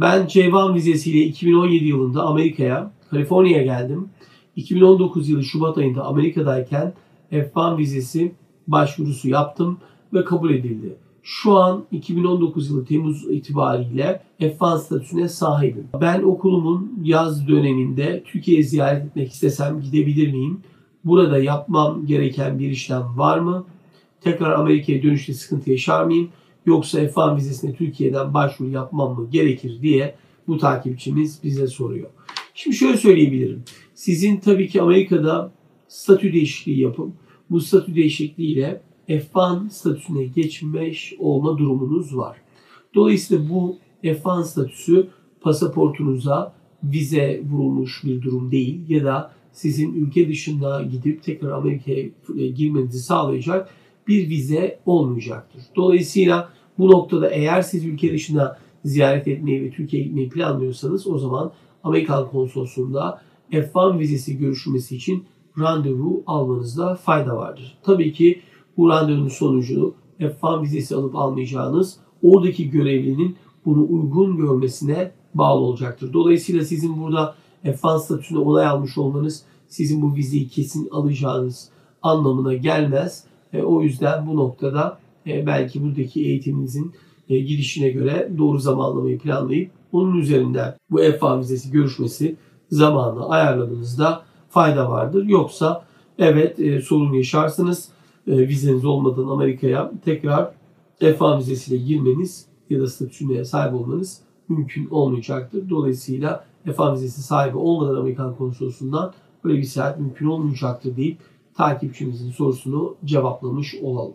Ben C1 vizesiyle 2017 yılında Amerika'ya, Kaliforniya'ya geldim. 2019 yılı Şubat ayında Amerika'dayken F1 vizesi başvurusu yaptım ve kabul edildi. Şu an 2019 yılı Temmuz itibariyle F1 statüsüne sahibim. Ben okulumun yaz döneminde Türkiye'ye ziyaret etmek istesem gidebilir miyim? Burada yapmam gereken bir işlem var mı? Tekrar Amerika'ya dönüşte sıkıntı yaşar mıyım? Yoksa F1 vizesine Türkiye'den başvuru yapmam mı gerekir diye bu takipçimiz bize soruyor. Şimdi şöyle söyleyebilirim. Sizin tabii ki Amerika'da statü değişikliği yapıp bu statü değişikliğiyle F1 statüsüne geçmiş olma durumunuz var. Dolayısıyla bu F1 statüsü pasaportunuza vize vurulmuş bir durum değil ya da sizin ülke dışında gidip tekrar Amerika'ya girmenizi sağlayacak bir vize olmayacaktır. Dolayısıyla bu noktada eğer siz ülke dışında ziyaret etmeyi ve Türkiye'ye gitmeyi planlıyorsanız o zaman Amerikan konsolosluğunda F1 vizesi görüşülmesi için randevu almanızda fayda vardır. Tabii ki bu randevunun sonucu F1 vizesi alıp almayacağınız oradaki görevlinin bunu uygun görmesine bağlı olacaktır. Dolayısıyla sizin burada F1 statüsüne onay almış olmanız sizin bu vizeyi kesin alacağınız anlamına gelmez. E, o yüzden bu noktada e, belki buradaki eğitiminizin e, gidişine göre doğru zamanlamayı planlayıp onun üzerinden bu F1 vizesi görüşmesi zamanı ayarladığınızda fayda vardır. Yoksa evet e, sorun yaşarsınız. E, vizeniz olmadan Amerika'ya tekrar F1 vizesiyle girmeniz ya da statüsüne sahip olmanız mümkün olmayacaktır. Dolayısıyla F1 vizesi sahibi olmadan Amerikan konsolosundan böyle bir seyahat mümkün olmayacaktır deyip takipçimizin sorusunu cevaplamış olalım.